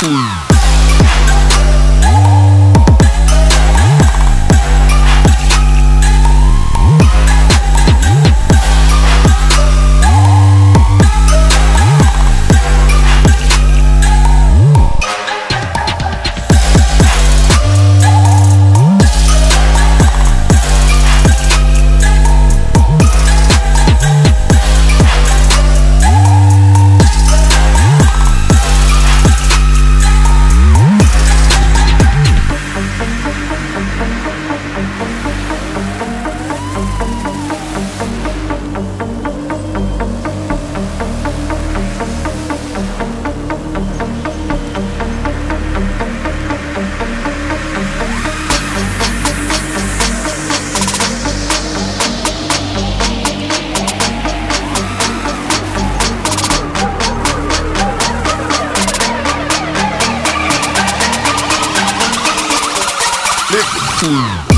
Hmm. Yeah.